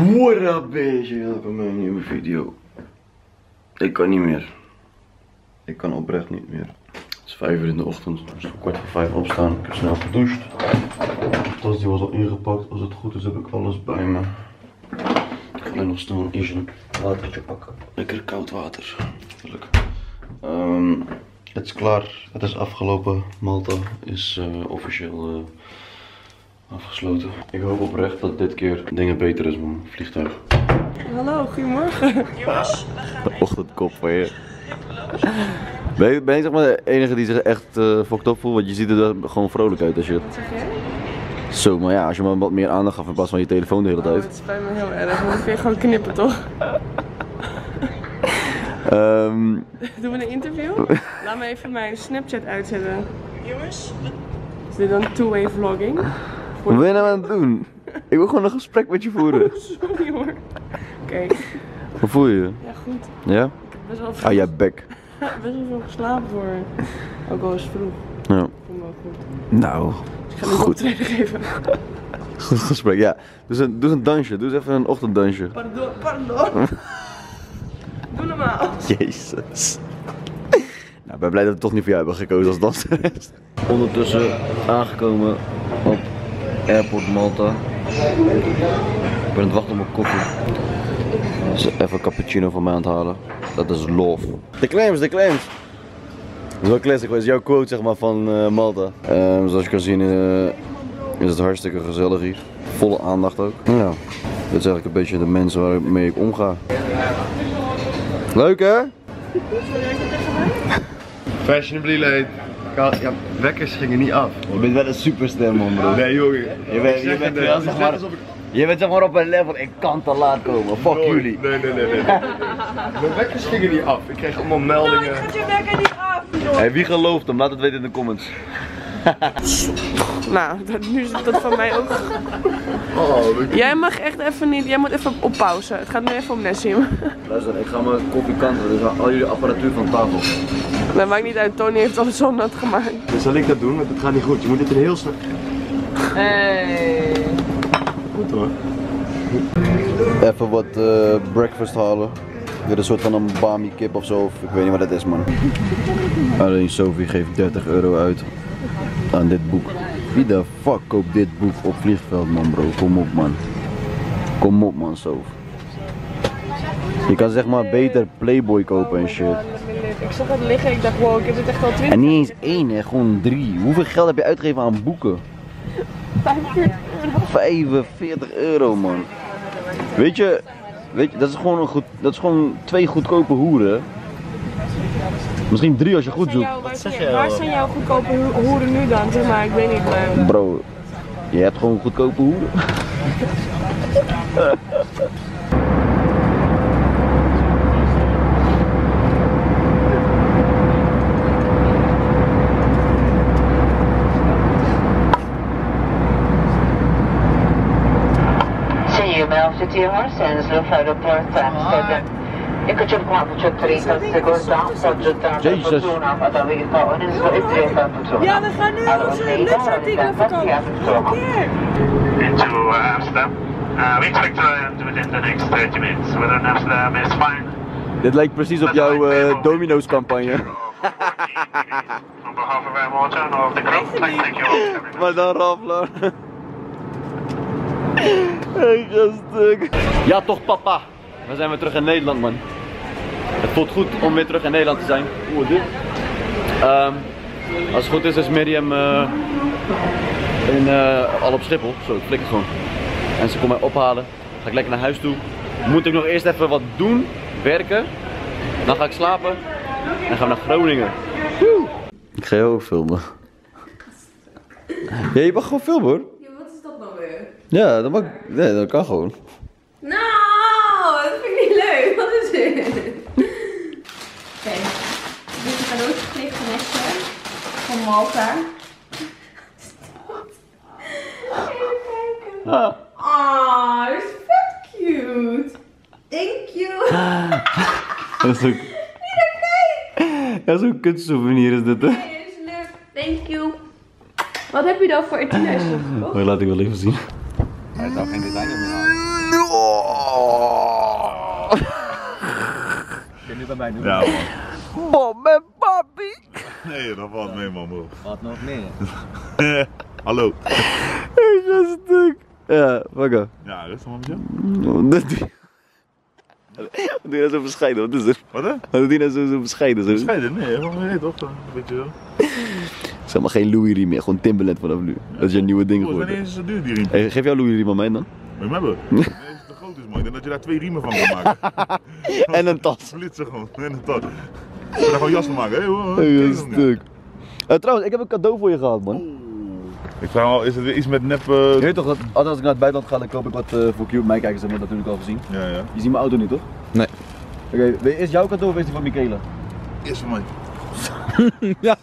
What up, beetje? Welkom bij een nieuwe video. Ik kan niet meer. Ik kan oprecht niet meer. Het is vijf uur in de ochtend. Dus om kwart voor vijf opstaan. Ik heb snel gedoucht. De tas die was al ingepakt. Als het goed is heb ik alles bij me. Ik ga nog snel een Asian watertje pakken. Lekker koud water. Gelukkig. Ehm, het is klaar. Het is afgelopen. Malta is eh, officieel eh, afgesloten. Ik hoop oprecht dat dit keer dingen beter is mijn vliegtuig. Hallo, goedemorgen. Ochtendkop van je. Ben je, ben je zeg maar de enige die zich echt uh, fucked up voelt? Want je ziet er gewoon vrolijk uit als je... Zo, maar ja, als je maar wat meer aandacht gaf in plaats van je telefoon de hele Oh, tijd. het spijt me heel erg, want ik vind gewoon knippen toch? Ehm, Doen we een interview? Laat me even mijn Snapchat uitzetten. Jongens? Is dit dan two-way vlogging? Wat ben je nou aan het doen? Ik wil gewoon een gesprek met je voeren. Sorry hoor. Oké, Hoe voel je je? ja goed. Ja? Best wel, veel, Ah, jij bek. best wel veel geslapen voor. Ook al is het vroeg. Ja. Ik voel me wel goed. Nou, Ik ga Goed. optreden geven. goed gesprek. Ja, doe eens een, doe een dansje. Doe eens even een ochtenddansje. Pardon, pardon. Doe normaal. Jezus. Nou, ik ben blij dat we toch niet voor jou hebben gekozen als danseres. Ondertussen aangekomen op Airport Malta. Ik ben aan het wachten op mijn koffie. Dus even een cappuccino van mij aan het halen. Dat is love. De claims, de claims. Dat is wel classic, dat is jouw quote zeg maar van eh, Malta. Ehm, zoals je kan zien eh, is het hartstikke gezellig hier. Volle aandacht ook. Ja, dit is eigenlijk een beetje de mensen waarmee ik omga. Leuk hè? Fashionably late. Ja, ja, wekkers gingen niet af. Je bent wel een superster man bro. Nee jongen. Je bent, Ik je zeg bent zeg is maar, ik- je bent zeg maar op een level, ik kan te laat komen. Fuck Nooit. jullie. Nee, nee, nee, nee. Mijn wekkers gingen niet af. Ik kreeg allemaal meldingen. je wekker niet af, joh. Hey, wie gelooft hem? Laat het weten in de comments. Nou, dat, nu is dat van mij ook. Oh, Jij mag echt even niet, jij moet even op pauze. Het gaat nu even om Nessie. Luister, ik ga mijn koffie kantelen, dus al jullie apparatuur van tafel. Dat maakt niet uit, Tony heeft alles zo nat gemaakt. Dan zal ik dat doen, want het gaat niet goed. Je moet dit een heel snel... Hey. Goed hoor. Even wat eh, breakfast halen. Weer een soort van een bami kip of zo, of ik weet niet wat het is man. Alleen Sophie geeft 30 euro uit aan dit boek. Wie de fuck koopt dit boek op vliegveld man bro? Kom op man. Kom op man Sof. Je kan zeg maar beter Playboy kopen en shit. Ik zag het liggen, ik dacht wow, ik heb dit echt al 20 En niet eens één hè, gewoon drie. Hoeveel geld heb je uitgegeven aan boeken? 45 euro man. Weet je, weet je, dat is gewoon een goed, dat is gewoon twee goedkope hoeren. Misschien drie als je goed zoekt. Waar zijn, waar zijn jouw goedkope ho- hoeren nu dan? Zeg maar, ik weet niet. Maar... Bro, je hebt gewoon goedkope hoeren. CML City Horsens fl-aeroport ta' Amsterdam. Jekk ċibku tutuna. Ja, we gaan nu onze luchtartikelen verkopen. into uh, Amsterdam. Uh, we expect to land within the next 30 minutes. In Amsterdam is fine. Dit lijkt precies op jouw eh, Domino's campagne. On behalf of our water and all of the crew, thank, you. Maar dan Rafler. Stuk. Ja toch papa. We zijn weer terug in Nederland man. Het voelt goed om weer terug in Nederland te zijn. Oeh dit. Ehm, als het goed is is Miriam eh, in, eh, al op Schiphol. Zo, ik flik het gewoon. En ze komt mij ophalen. Ga ik lekker naar huis toe. Moet ik nog eerst even wat doen. Werken. Dan ga ik slapen. En dan gaan we naar Groningen. Ik ga jou ook filmen. Ja, je mag gewoon filmen hoor. Ja, wat is dat nou weer? Ja, dat mag. Nee, dat kan gewoon. Nou, dat vind ik niet leuk. Wat is dit? Oké, dit is een cadeautje gekregen van Esther. Van Malta. Even kijken. Ah. Dat is vet cute. Thank you. Dat is ook. Dat is ook een kut souvenir is dit hè. Nee, dat is leuk. Thank you. Wat heb je dan voor etines gekocht? Oh, laat ik wel even zien. Hij zou geen designer meer halen. Oh, Oh. Kun je nu bij mij doen? Ja man. Bom. Nee, dat valt mee man bro. Wat nog meer? Hallo. Hij is een stuk. Ja, fuck off. Ja, rustig man met jou. Dat doe je. Wat doe je nou zo bescheiden? Wat is er? Wat hè? Wat doe je nou zo, zo bescheiden? Zo? Scheiden? Nee, gewoon nee toch? Een beetje zo. Zeg maar geen Louis riem meer, gewoon Timberland vanaf nu. Dat is je nieuwe ding Broer, wanneer geworden. is zo duur die riem? Hey, geef jou Louis riem aan mij dan. Moet je hem hebben? Nee, het te groot is man. Ik denk dat je daar twee riemen van kan maken. En een tas. Flitsen gewoon. En een tas. Ik daar gewoon jas van maken. Hé hoor. Hey, een stuk. Eh, trouwens, ik heb een cadeau voor je gehad, man. Ik vraag me al, is het weer iets met nep... eh, Je weet toch, dat altijd als ik naar het buitenland ga, dan koop ik wat eh, voor Cube. Mijn kijkers hebben dat natuurlijk al gezien. Ja, ja. Je ziet mijn auto niet, toch? Nee. Oké, okay, is jouw cadeau of is die van Michaela? Eerst voor mij. Ja.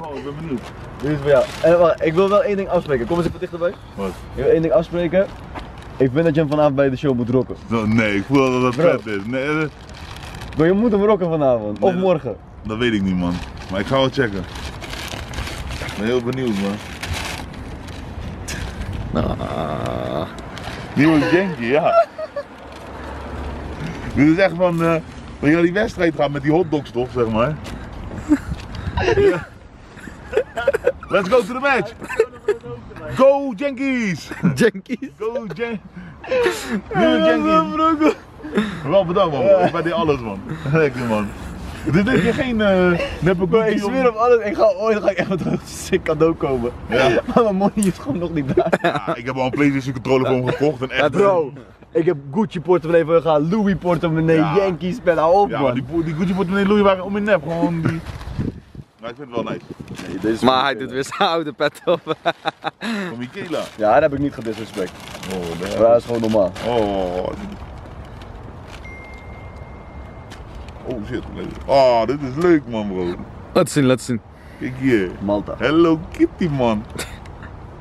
Oh, ik ben benieuwd. Dit is voor jou. En wacht, ik wil wel één ding afspreken. Kom eens even dichterbij. Wat? Ik wil één ding afspreken. Ik vind dat je hem vanavond bij de show moet rocken. Nee, ik voel dat dat Bro. vet is. Nee, Maar je moet hem rocken vanavond. Nee, of dat- morgen. dat weet ik niet man. Maar ik ga wel checken. Ik ben heel benieuwd man. Ah. Nieuwe Genki, ja. Dit is echt van, eh wanneer je naar die wedstrijd gaat met die hotdogs toch, zeg maar. Ja. Let's go to the match. Go Jenkies! Jankies. Go Jen... Nieuwe Jenkies. Wel bedankt man, ik ben dit alles man. Lekker man. Dit is je geen uh, neppe Bro, ik cookie, zweer op alles. Ik ga ooit ga ik echt met een sick cadeau komen. Ja. Maar mijn money is gewoon nog niet daar. Ja, ik heb al een PlayStation controller voor hem gekocht en echt... Bro, ik heb Gucci portemonnee voor gehad, Louis portemonnee, Ja. Yankees hou op Ja, man. die, die Gucci portemonnee Louis waren om in nep, gewoon die... Maar ik vind het wel nice. Nee, deze Maar hij doet weer zijn oude pet op. Van Michaela. Ja, daar heb ik niet gedisrespect. Oh, dat is gewoon normaal. Oh. Oh shit. Oh, dit is leuk man bro. Laat zien, laat zien. Kijk hier. Malta. Hello Kitty man.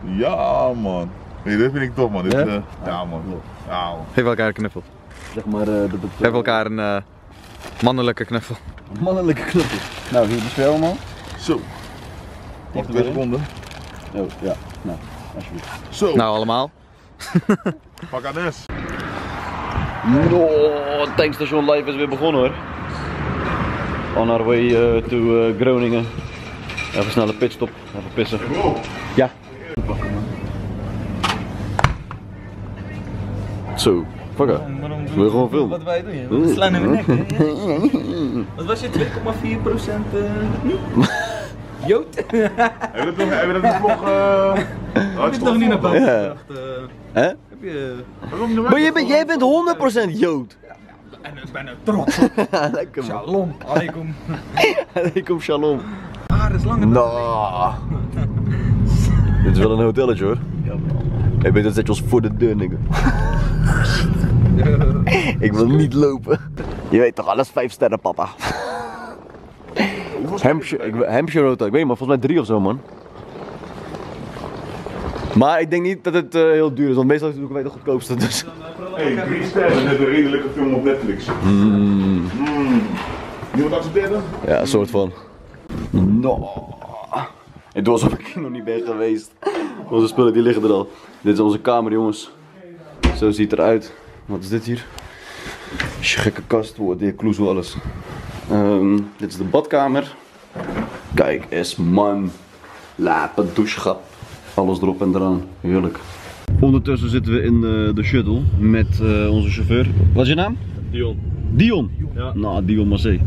Ja man. Nee, dit vind ik tof man. Dit, Ja? eh, ja man. Ja man. Geef elkaar een knuffel. Zeg maar, eh, dat het, Geef elkaar een eh, mannelijke knuffel. mannelijke knuppel. Nou, hier is voor man. Zo. Wacht twee seconden. Oh, ja. Nou, alsjeblieft. Zo. Nou, allemaal. Pak aan S. Oh, tankstation live is weer begonnen hoor. On our way eh, to eh, Groningen. Even snel een pitstop, even pissen. Ja. Zo, fuck it. Wil je gewoon filmen? Wat wij doen? We slaan in mijn nek, hè? Wat was je 2,4 procent uh, Jood? Hebben we dat nog, hebben we dat nog, eh Heb je nog niet naar gebracht? eh? Hè? heb je... Waarom? Maar jij bent, jij bent 100% Jood. En ik ben er trots. Lekker man. Shalom, alaikum. Alaikum shalom. Haar is langer dan Nou. Dit is wel een hotelletje hoor. Ik weet dat zet je ons voor de deur, nigga. Ik wil niet lopen. Je weet toch, alles 5 sterren, papa. Hampshire, ik, Hampshire Hotel, ik weet niet, maar volgens mij drie of zo, man. Maar ik denk niet dat het eh, heel duur is, want meestal zoeken wij de goedkoopste. Dus. Hey, drie sterren, net een redelijke film op Netflix. Mm. Mm. Niemand accepteren? Ja, een soort van. No. Het doe alsof ik hier nog niet ben geweest. Onze spullen die liggen er al. Dit is onze kamer, jongens. Zo ziet het eruit. Wat is dit hier? Gekke kast, wordt hier kloezel alles. Ehm, dit is de badkamer. Kijk eens, man. Lapen, doucheschap. Alles erop en eraan. Heerlijk. Ondertussen zitten we in de, de shuttle met eh, onze chauffeur. Wat is je naam? Dion. Dion? Ja. Nou, Dion Massé.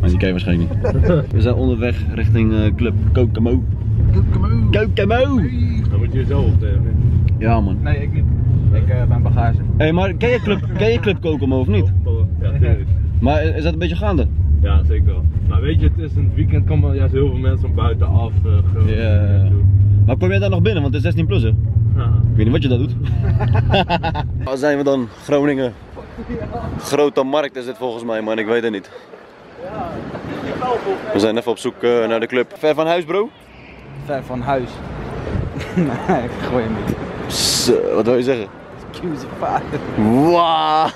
Maar die ken je waarschijnlijk niet. We zijn onderweg richting eh, Club Kokomo. Kokomo! Kokomo! Dan moet je jezelf optellen. Ja man. Nee, ik niet. Ik uh, ben bagage. Hé, hey, maar ken je, Club, ken je Club Kokomo of niet? Ja, tuurlijk. Maar is dat een beetje gaande? Ja, zeker wel. Nou weet je, het is een weekend komen juist heel veel mensen van buitenaf. Uh, Ja. Maar kom jij daar nog binnen? Want het is 16 plus hè? Ik weet niet wat je daar doet. Waar zijn we dan? Groningen. Grote markt is dit volgens mij, man. Ik weet het niet. We zijn even op zoek eh, naar de club. Ver van huis, bro? Ver van huis. nee, ik gooi hem niet. Zo, wat wil je zeggen? Excuse vader. Wauw!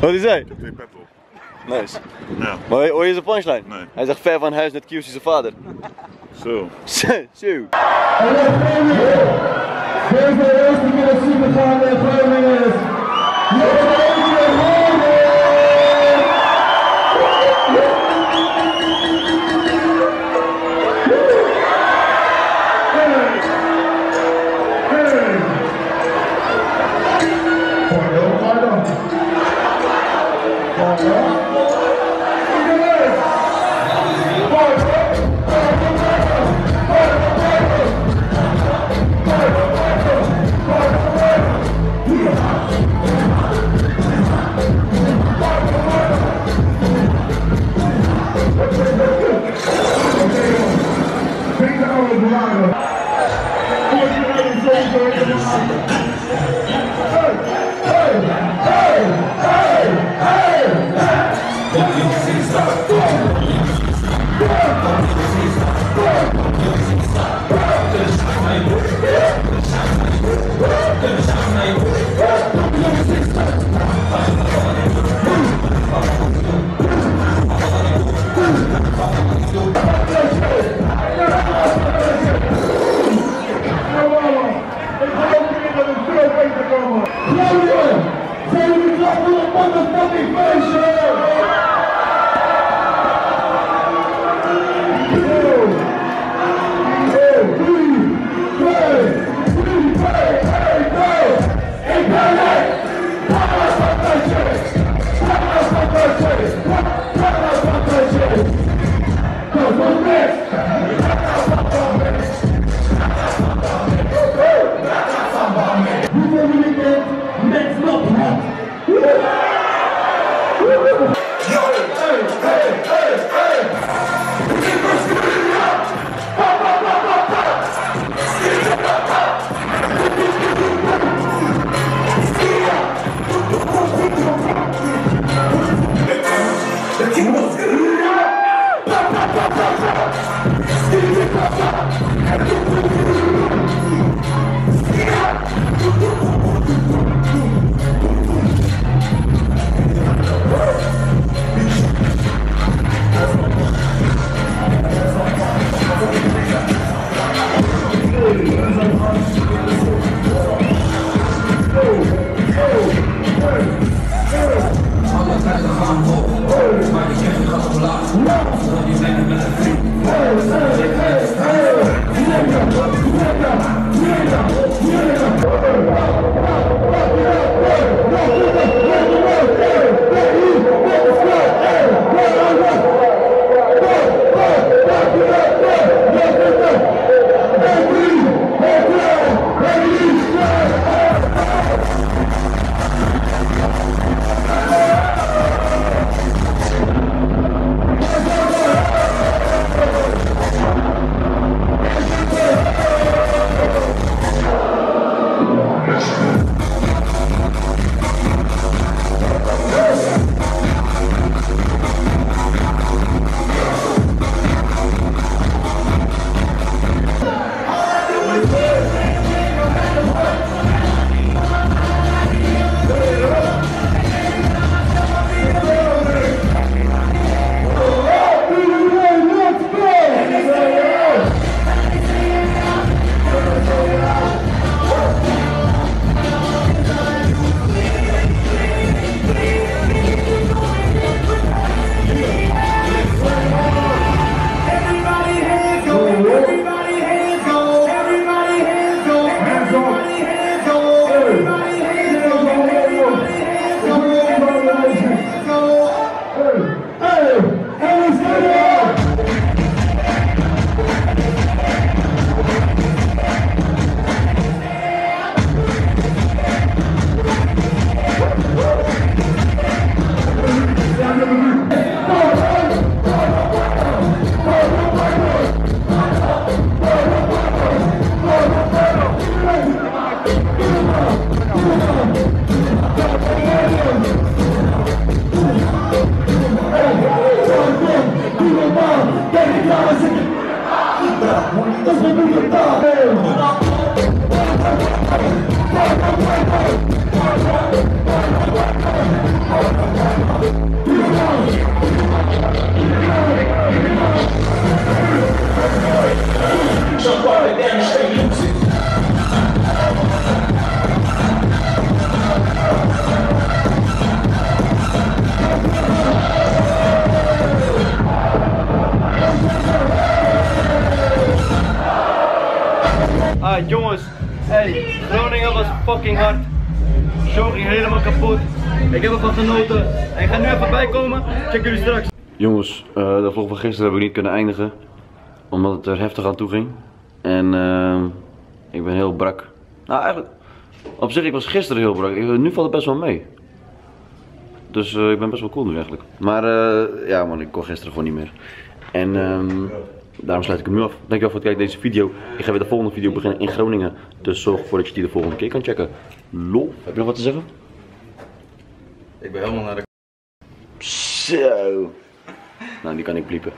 Wat is hij? Nice. Ja. Maar hoor je zijn punchline? Nee. Hij zegt ver van huis, net QC zijn vader. Zo. Zo. zo. Deze eerste keer super van de Groningers. Somebody fucking hard. Show ging helemaal kapot. Ik heb ervan genoten. En ik ga nu even bijkomen. Check jullie straks. Jongens, eh, de vlog van gisteren hebben we niet kunnen eindigen. Omdat het er heftig aan toe ging. En eh, ik ben heel brak. Nou eigenlijk, op zich ik was gisteren heel brak. Ik- Nu valt het best wel mee. Dus eh, ik ben best wel cool nu eigenlijk. Maar eh, ja man, ik kon gisteren gewoon niet meer. En ehm, daarom sluit ik hem nu af. Dankjewel voor het kijken naar deze video. Ik ga weer de volgende video beginnen in Groningen. Dus zorg ervoor dat je die de volgende keer kan checken. Lol, heb je nog wat te zeggen? Ik ben helemaal naar de... Zo. Nou, die kan ik bliepen.